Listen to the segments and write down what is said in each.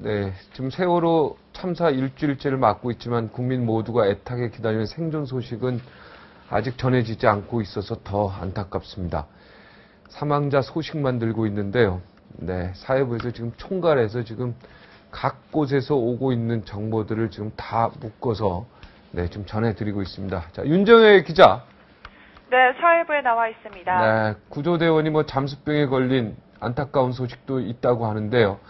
네, 지금 세월호 참사 일주일째를 맞고 있지만 국민 모두가 애타게 기다리는 생존 소식은 아직 전해지지 않고 있어서 더 안타깝습니다. 사망자 소식만 들고 있는데요. 네, 사회부에서 지금 총괄해서 지금 각 곳에서 오고 있는 정보들을 지금 다 묶어서 네, 좀 전해드리고 있습니다. 자, 윤정혜 기자. 네, 사회부에 나와 있습니다. 네, 구조대원이 뭐 잠수병에 걸린 안타까운 소식도 있다고 하는데요.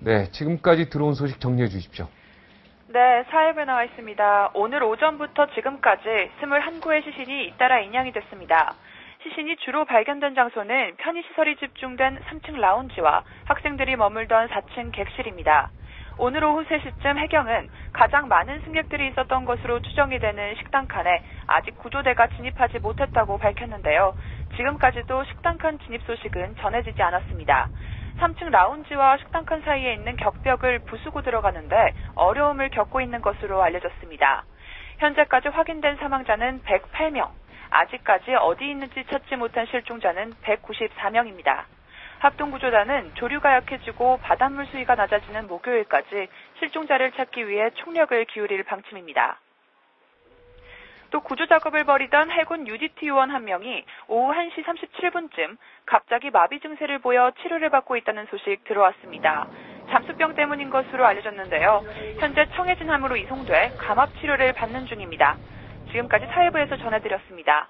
네, 지금까지 들어온 소식 정리해 주십시오. 네, 사회부에 나와 있습니다. 오늘 오전부터 지금까지 21구의 시신이 잇따라 인양이 됐습니다. 시신이 주로 발견된 장소는 편의시설이 집중된 3층 라운지와 학생들이 머물던 4층 객실입니다. 오늘 오후 3시쯤 해경은 가장 많은 승객들이 있었던 것으로 추정이 되는 식당 칸에 아직 구조대가 진입하지 못했다고 밝혔는데요. 지금까지도 식당 칸 진입 소식은 전해지지 않았습니다. 3층 라운지와 식당 칸 사이에 있는 격벽을 부수고 들어가는데 어려움을 겪고 있는 것으로 알려졌습니다. 현재까지 확인된 사망자는 108명, 아직까지 어디 있는지 찾지 못한 실종자는 194명입니다. 합동구조단은 조류가 약해지고 바닷물 수위가 낮아지는 목요일까지 실종자를 찾기 위해 총력을 기울일 방침입니다. 또 구조 작업을 벌이던 해군 UDT 요원 한 명이 오후 1시 37분쯤 갑자기 마비 증세를 보여 치료를 받고 있다는 소식 들어왔습니다. 잠수병 때문인 것으로 알려졌는데요. 현재 청해진 함으로 이송돼 감압 치료를 받는 중입니다. 지금까지 사회부에서 전해드렸습니다.